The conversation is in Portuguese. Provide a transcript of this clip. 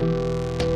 Música